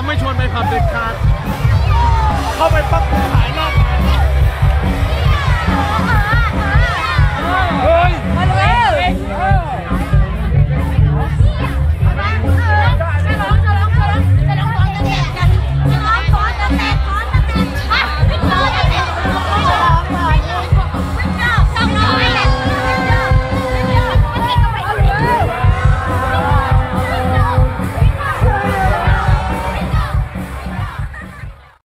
เราไม่ชวนไปผับเด็ดขาด